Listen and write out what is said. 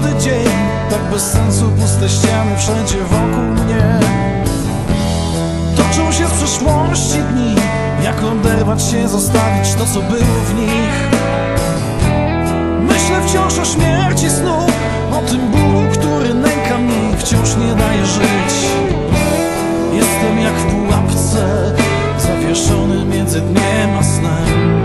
każdy dzień. Tak bez sensu puste ściany wszędzie wokół mnie. Toczą się z przeszłości dni. Jak oderwać się, zostawić to co było w nich. Myślę wciąż o śmierci snu. O tym bólu, który nęka mnie Wciąż nie daje żyć. Jestem jak w pułapce Zawieszony między dniem a snem.